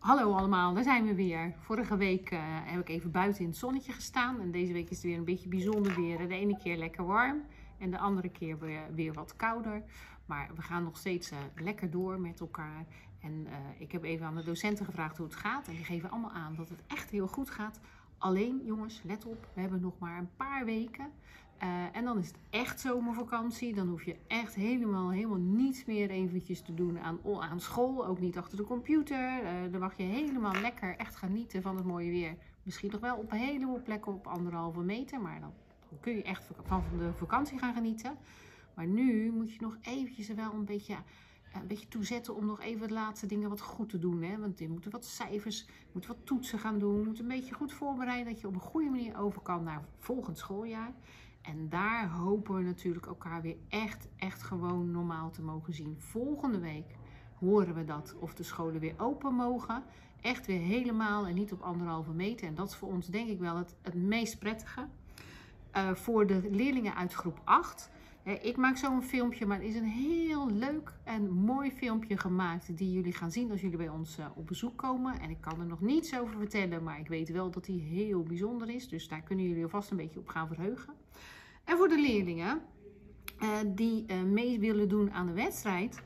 Hallo allemaal, daar zijn we weer. Vorige week uh, heb ik even buiten in het zonnetje gestaan. En deze week is het weer een beetje bijzonder weer. De ene keer lekker warm en de andere keer weer, wat kouder. Maar we gaan nog steeds uh, lekker door met elkaar. En uh, ik heb even aan de docenten gevraagd hoe het gaat. En die geven allemaal aan dat het echt heel goed gaat. Alleen jongens, let op, we hebben nog maar een paar weken. Uh, en dan is het echt zomervakantie. Dan hoef je echt helemaal, helemaal niets meer eventjes te doen aan, aan school. Ook niet achter de computer. Uh, dan mag je helemaal lekker echt genieten van het mooie weer. Misschien nog wel op een heleboel plekken op anderhalve meter. Maar dan kun je echt van de vakantie gaan genieten. Maar nu moet je nog eventjes wel een beetje een beetje toezetten om nog even de laatste dingen wat goed te doen. Hè? Want je moet wat cijfers, moet wat toetsen gaan doen. Je moet een beetje goed voorbereiden dat je op een goede manier over kan naar volgend schooljaar. En daar hopen we natuurlijk elkaar weer echt, echt gewoon normaal te mogen zien. Volgende week horen we dat of de scholen weer open mogen. Echt weer helemaal en niet op anderhalve meter. En dat is voor ons denk ik wel het, het meest prettige. Uh, voor de leerlingen uit groep 8 ik maak zo een filmpje, maar het is een heel leuk en mooi filmpje gemaakt die jullie gaan zien als jullie bij ons eh, op bezoek komen. En ik kan er nog niets over vertellen, maar ik weet wel dat die heel bijzonder is. Dus daar kunnen jullie alvast een beetje op gaan verheugen. En voor de leerlingen uh, die uh, mee willen doen aan de wedstrijd,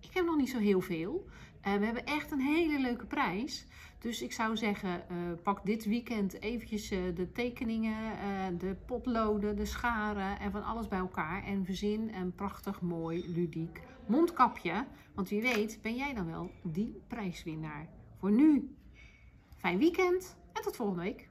ik heb nog niet zo heel veel. Uh, we hebben echt een hele leuke prijs. Dus ik zou zeggen, uh, pak dit weekend eventjes uh, de tekeningen, de potloden, de scharen en van alles bij elkaar. En verzin een prachtig, mooi, ludiek mondkapje. Want wie weet ben jij dan wel die prijswinnaar. Voor nu, fijn weekend en tot volgende week.